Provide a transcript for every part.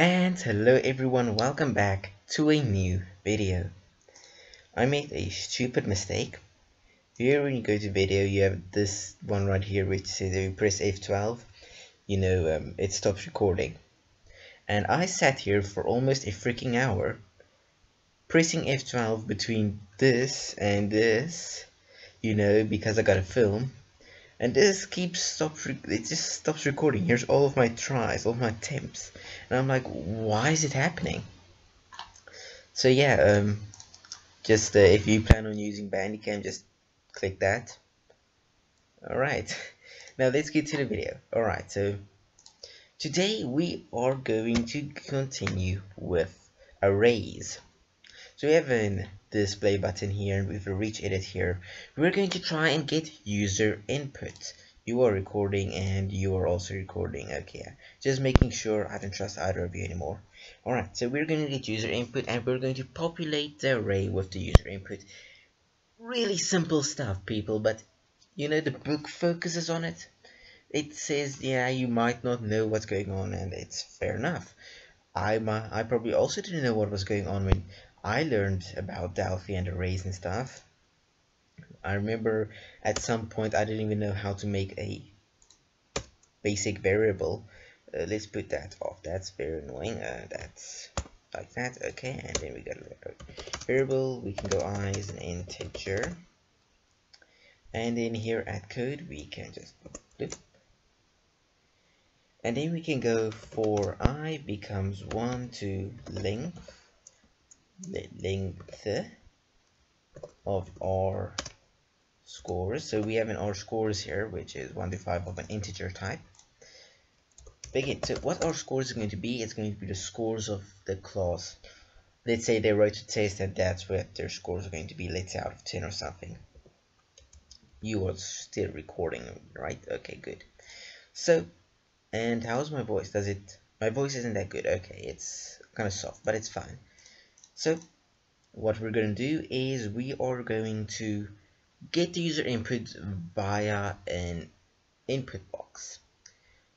And hello everyone, welcome back to a new video. I made a stupid mistake. Here when you go to video you have this one right here which says if you press F12, you know um, it stops recording. And I sat here for almost a freaking hour pressing F12 between this and this, you know, because I got a film and this keeps stops it just stops recording. Here's all of my tries all of my attempts. And I'm like why is it happening? So yeah um just uh, if you plan on using Bandicam just click that. Alright. Now let's get to the video. Alright so today we are going to continue with arrays so we have an display button here and with a rich edit here. We're going to try and get user input. You are recording and you are also recording. Okay, just making sure I don't trust either of you anymore. Alright, so we're going to get user input and we're going to populate the array with the user input. Really simple stuff, people, but you know the book focuses on it. It says, yeah, you might not know what's going on and it's fair enough. I, I probably also didn't know what was going on when I learned about Delphi and arrays and stuff. I remember at some point I didn't even know how to make a basic variable. Uh, let's put that off. That's very annoying. Uh, that's like that. Okay, and then we got a variable. We can go i as an integer. And then here at code we can just and then we can go for i becomes 1 to length length of our scores. So we have an R scores here, which is 1 to 5 of an integer type. Begin. So what our scores are going to be, it's going to be the scores of the class. Let's say they wrote a test and that's what their scores are going to be, let's say out of 10 or something. You are still recording, right? Okay, good. So, and how's my voice? Does it, my voice isn't that good. Okay, it's kind of soft, but it's fine. So what we're going to do is we are going to get the user input via an input box.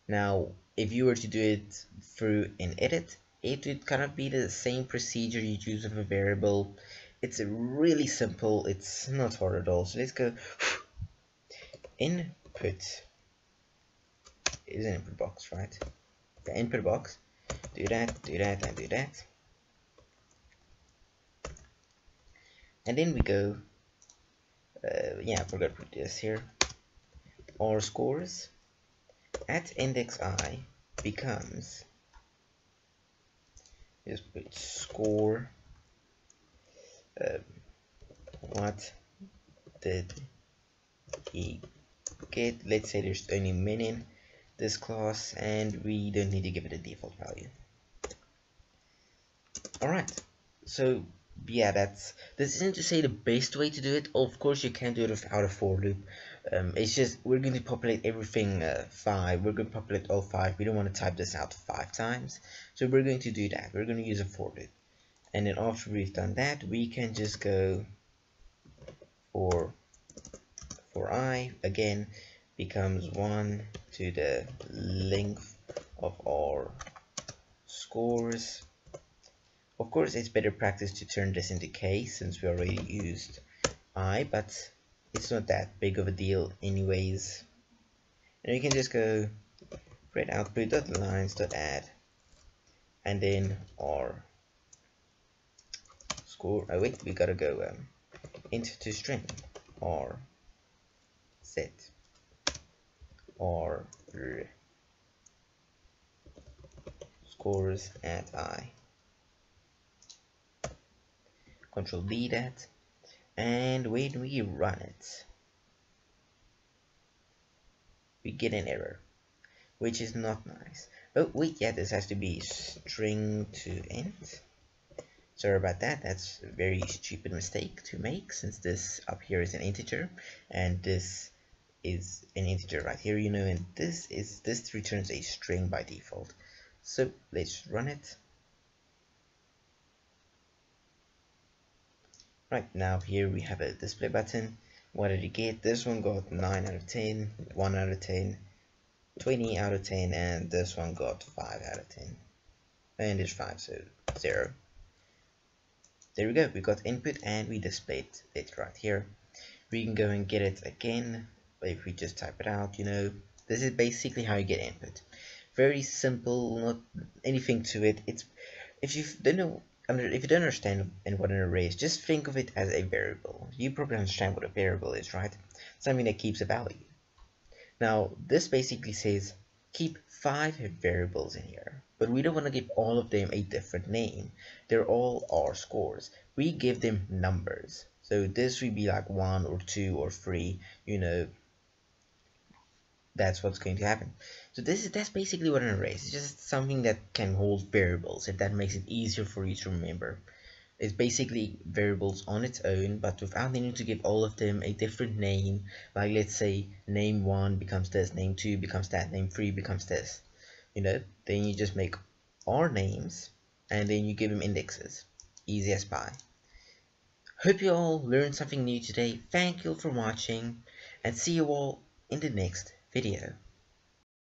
Now, if you were to do it through an edit, it would kind of be the same procedure you'd use with a variable. It's really simple. It's not hard at all. So let's go input is an input box, right? The input box. Do that, do that, and do that. And then we go uh, yeah I forgot to put this here. Our scores at index i becomes just put score uh, what did he get? Let's say there's only min in this class and we don't need to give it a default value. Alright so yeah that's this isn't to say the best way to do it. Of course you can do it without a for loop. Um, it's just we're going to populate everything uh, five. We're going to populate all five. We don't want to type this out five times. So we're going to do that. We're going to use a for loop. And then after we've done that we can just go for for i. Again becomes 1 to the length of our scores of course, it's better practice to turn this into k since we already used i, but it's not that big of a deal anyways. And you can just go print output dot lines dot add and then our score. Oh wait we gotta go um, into string. Or set. Or scores at i control D that and when we run it we get an error which is not nice. Oh wait yeah this has to be string to int sorry about that. That's a very stupid mistake to make since this up here is an integer and this is an integer right here you know and this is this returns a string by default. So let's run it Right, now here we have a display button. What did you get? This one got 9 out of 10, 1 out of 10, 20 out of 10, and this one got 5 out of 10. and it's 5 so 0 there we go we got input and we displayed it right here we can go and get it again if we just type it out you know this is basically how you get input very simple not anything to it it's if you don't know if you don't understand and what an array is just think of it as a variable. You probably understand what a variable is right? Something that keeps a value. Now this basically says keep five variables in here but we don't want to give all of them a different name. They're all r scores. We give them numbers. So this would be like one or two or three you know that's what's going to happen. So this is that's basically what an array is. It's just something that can hold variables if that makes it easier for you to remember. It's basically variables on its own but without needing to give all of them a different name like let's say name 1 becomes this name 2 becomes that name 3 becomes this. You know then you just make our names and then you give them indexes. Easy as pie. Hope you all learned something new today. Thank you for watching and see you all in the next video